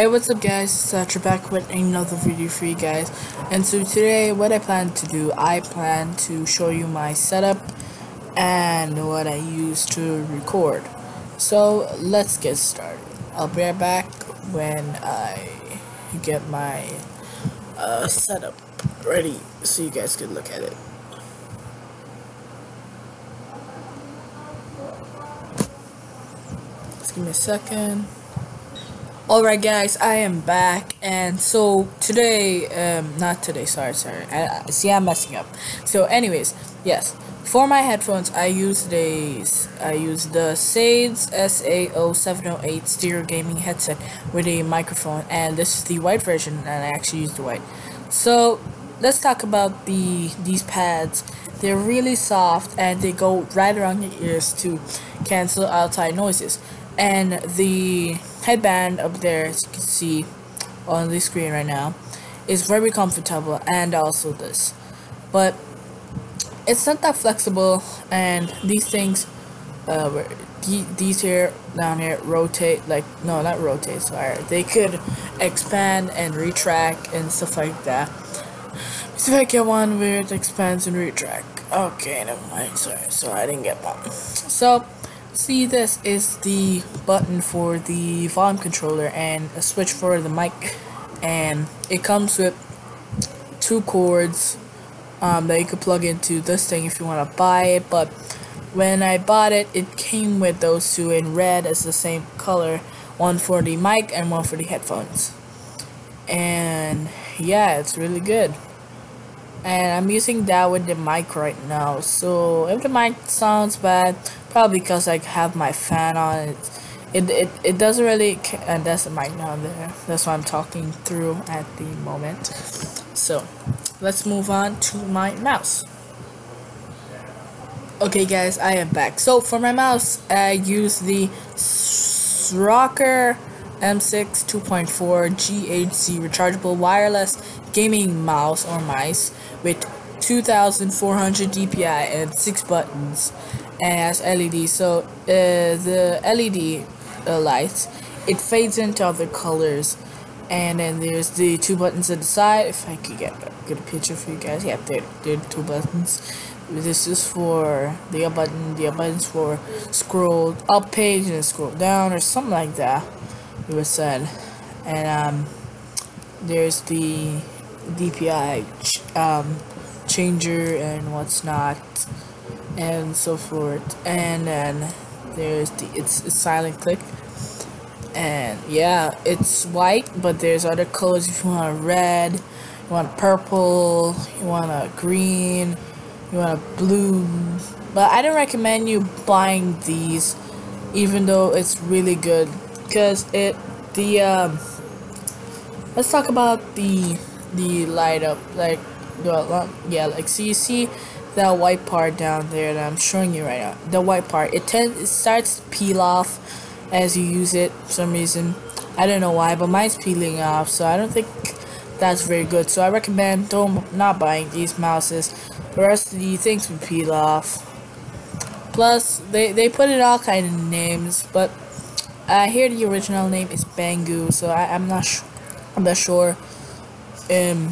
Hey what's up guys, Satcher back with another video for you guys. And so today what I plan to do, I plan to show you my setup and what I use to record. So let's get started. I'll be right back when I get my uh, setup ready so you guys can look at it. Just give me a second Alright guys, I am back and so today, um, not today, sorry, sorry, I, see I'm messing up. So anyways, yes, for my headphones I use these, I use the Sades SA0708 stereo gaming headset with a microphone and this is the white version and I actually use the white. So let's talk about the these pads. They're really soft and they go right around your ears to cancel outside noises and the headband up there as you can see on the screen right now is very comfortable and also this. But it's not that flexible and these things uh, these here down here rotate like no not rotate sorry. They could expand and retract and stuff like that. So I get one where it expands and retract. Okay never mind. Sorry so I didn't get that. So See, this is the button for the volume controller and a switch for the mic. And it comes with two cords um, that you could plug into this thing if you want to buy it. But when I bought it, it came with those two in red as the same color. One for the mic and one for the headphones. And yeah, it's really good and I'm using that with the mic right now. So if the mic sounds bad probably because I have my fan on it. It, it, it doesn't really and uh, that's the mic down there. That's what I'm talking through at the moment. So let's move on to my mouse. Okay guys I am back. So for my mouse I use the Rocker M6 2.4 GHz rechargeable wireless gaming mouse or mice with 2400 DPI and 6 buttons and has LED so uh, the LED uh, lights it fades into other colors. And then there's the two buttons at the side. If I could get a good picture for you guys. Yeah there, there are two buttons. This is for the up button the up button's for scroll up page and scroll down or something like that was said. And um there's the DPI ch um, changer and what's not and so forth. And then there's the it's silent click. And yeah it's white but there's other colors. If you want a red you want purple you want a green you want a blue. But I don't recommend you buying these even though it's really good because it the um let's talk about the the light up like well, yeah like so you see that white part down there that I'm showing you right now the white part. It tends it starts to peel off as you use it for some reason. I don't know why but mine's peeling off so I don't think that's very good. So I recommend don't not buying these mouses. The rest of the things will peel off. Plus they, they put it all kind of names but I hear the original name is Bangoo so I, I'm not I'm not sure. Um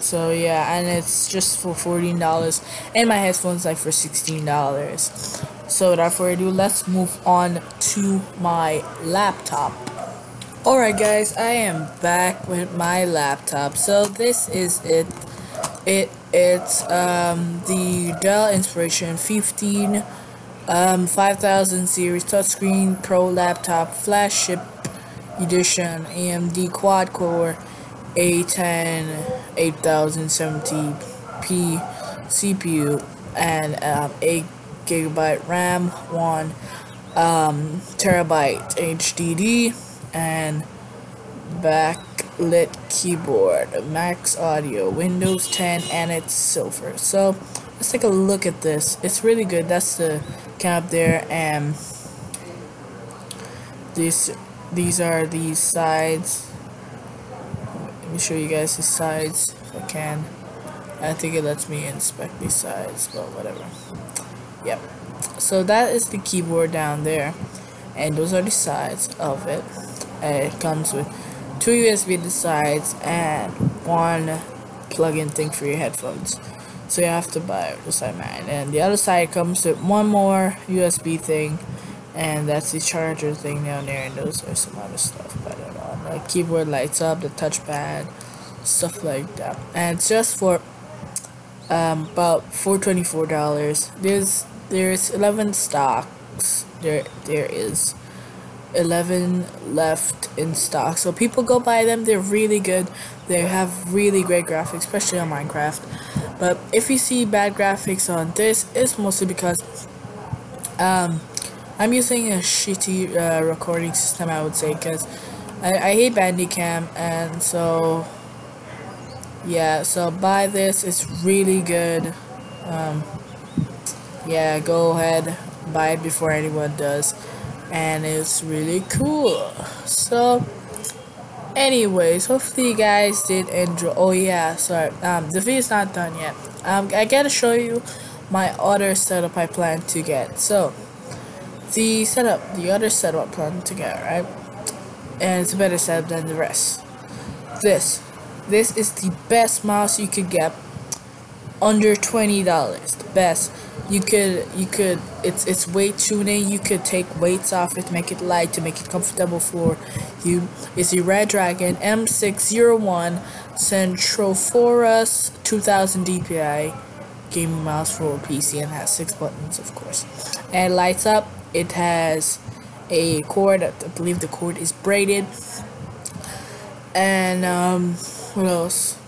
so yeah and it's just for $14 and my headphones like for $16 so without further ado let's move on to my laptop. Alright guys I am back with my laptop. So this is it. It it's um the Dell Inspiration 15 um 5000 series touchscreen pro laptop flagship edition AMD quad core a10 8070p CPU and um, 8 gigabyte RAM, 1 um, terabyte HDD, and backlit keyboard, MaxxAudio, Windows 10, and it's silver. So let's take a look at this. It's really good. That's the cap there, and these these are the sides let me show you guys the sides if I can. I think it lets me inspect these sides, but whatever. Yep. So that is the keyboard down there. And those are the sides of it. And it comes with two USB sides, and one plug-in thing for your headphones. So you have to buy the side man. And the other side comes with one more USB thing, and that's the charger thing down there, and those are some other stuff. I don't know. The keyboard lights up, the touchpad, stuff like that. And it's just for um, about four twenty four dollars. There's there's eleven stocks. There there is eleven left in stock. So people go buy them. They're really good. They have really great graphics, especially on Minecraft. But if you see bad graphics on this, it's mostly because um, I'm using a shitty uh, recording system. I would say because I, I hate Bandicam, and so yeah. So buy this. It's really good. Um, yeah, go ahead buy it before anyone does and it's really cool so anyways hopefully you guys did enjoy. Oh yeah sorry. Um the video's not done yet. Um i gotta show you my other setup i plan to get. So the setup the other setup i plan to get right? And it's a better setup than the rest. This. This is the best mouse you could get under $20 the best. You could you could it's it's weight tuning you could take weights off it make it light to make it comfortable for you. It's the Redragon M601 Centrophorus 2000 DPI gaming mouse for PC and has six buttons of course. And lights up. It has a cord. I believe the cord is braided. And um what else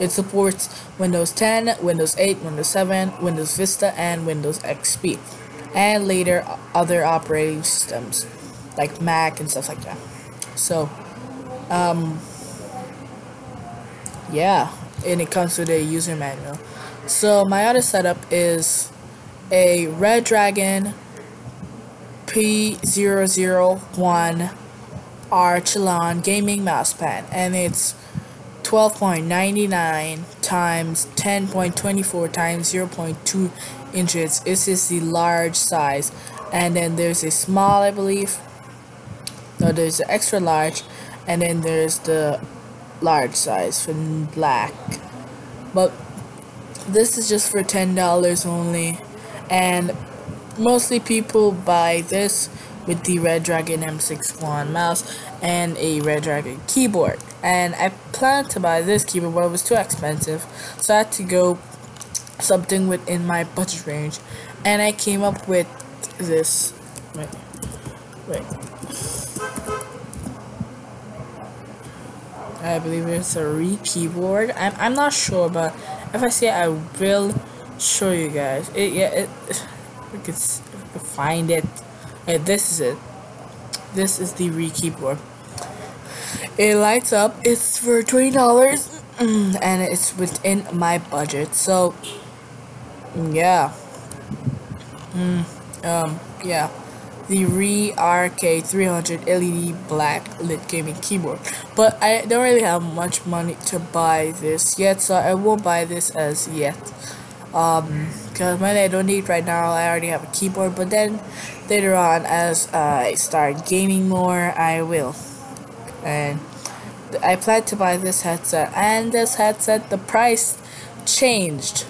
It supports Windows 10, Windows 8, Windows 7, Windows Vista, and Windows XP, and later other operating systems like Mac and stuff like that. So, um, yeah, and it comes with a user manual. So my other setup is a Redragon P001 Archelon gaming mouse mousepad, and it's 12.99 times 10.24 times 0.2 inches. This is the large size. And then there's a small, I believe. No, there's the extra large. And then there's the large size for black. But this is just for $10 only. And mostly people buy this with the Redragon M61 mouse and a Redragon keyboard. And I planned to buy this keyboard, but it was too expensive, so I had to go something within my budget range. And I came up with this. Wait, wait. I believe it's a Rii keyboard. I'm I'm not sure, but if I see it, I will show you guys. It yeah it. We could find it. And this is it. This is the Rii keyboard. It lights up. It's for twenty dollars, and it's within my budget. So, yeah. Mm, um, yeah. The Rii RK300 LED black lit gaming keyboard. But I don't really have much money to buy this yet, so I won't buy this as yet. Um, because money I don't need right now. I already have a keyboard, but then later on, as I start gaming more, I will. And I plan to buy this headset, and this headset, the price changed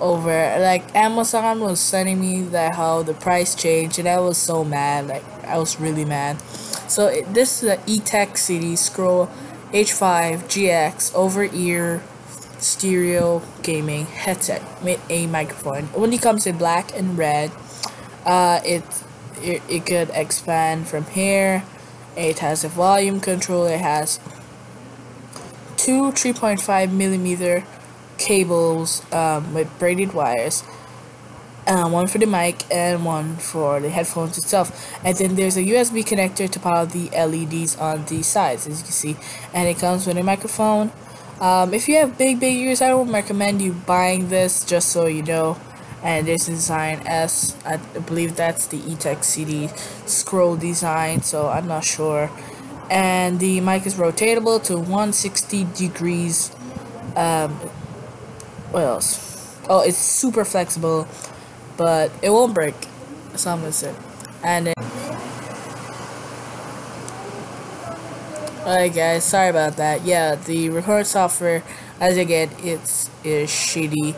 over like Amazon was sending me that how the price changed and I was so mad like I was really mad. So it, this is the eTech City Scroll H5 GX over ear stereo gaming headset with a microphone. It only comes in black and red uh, it, it it could expand from here it has a volume control. It has two 3.5 millimeter cables um, with braided wires. Um, one for the mic and one for the headphones itself. And then there's a USB connector to power the LEDs on the sides, as you can see. And it comes with a microphone. Um, if you have big, big ears, I don't recommend you buying this, just so you know and this design s I believe that's the E-Tech CD scroll design so I'm not sure and the mic is rotatable to 160 degrees um, what else oh it's super flexible but it won't break so I'm gonna say and it Alright guys, sorry about that. Yeah, the record software, as again, it's is shitty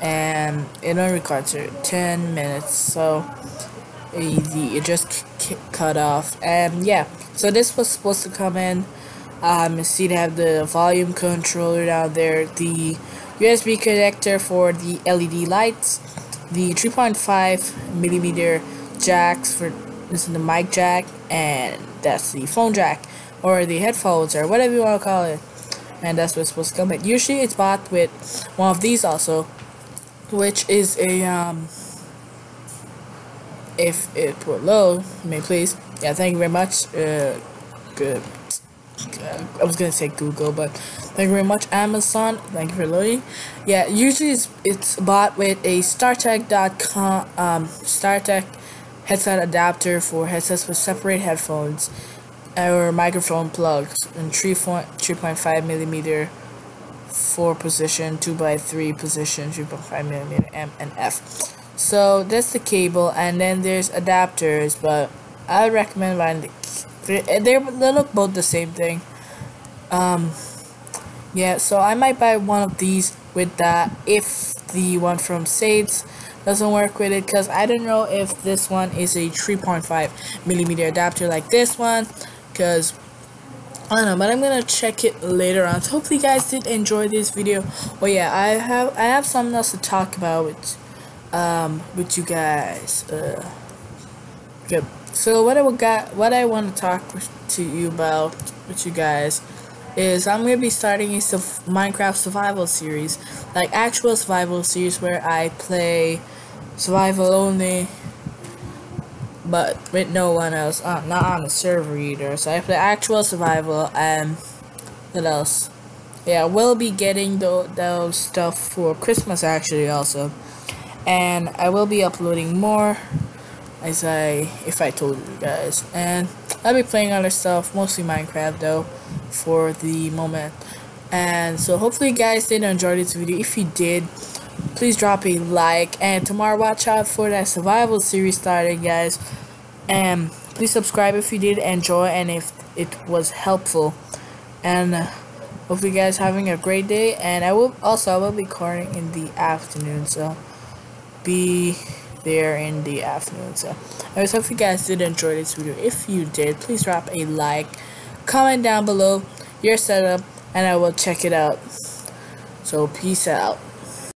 and it only records for 10 minutes, so the it just cut off. And yeah, so this was supposed to come in. Um, you see, they have the volume controller down there, the USB connector for the LED lights, the 3.5 millimeter jacks for this is the mic jack, and that's the phone jack or the headphones or whatever you want to call it and that's what's supposed to come in usually it's bought with one of these also which is a um if it put low may please yeah thank you very much uh good I was gonna say Google, but thank you very much, Amazon. Thank you for loading. Yeah, usually it's, it's bought with a StarTech.com um, StarTech headset adapter for headsets with separate headphones or microphone plugs in 3.5 millimeter 4 position 2 by 3 position 3.5 millimeter M and F. So that's the cable and then there's adapters but I recommend buying the they they look both the same thing. Um yeah so I might buy one of these with that if the one from Sades doesn't work with it because I don't know if this one is a 3.5 millimeter adapter like this one because I don't know, but I'm gonna check it later on. So hopefully you guys did enjoy this video. Well, yeah, I have I have something else to talk about with um with you guys. Uh, good. So what I got, what I want to talk to you about with you guys is I'm gonna be starting a Minecraft survival series, like actual survival series where I play survival only but with no one else, uh, not on the server either. So I play actual survival and what else? Yeah, we'll be getting the, those stuff for Christmas actually also, and I will be uploading more as I if I told you guys, and I'll be playing other stuff, mostly Minecraft though, for the moment. And so hopefully you guys did enjoy this video. If you did, please drop a like and tomorrow watch out for that survival series starting guys please subscribe if you did enjoy and if it was helpful. And uh, hope you guys having a great day. And I will also I will be recording in the afternoon so be there in the afternoon so. I just hope you guys did enjoy this video. If you did please drop a like comment down below your setup and I will check it out. So peace out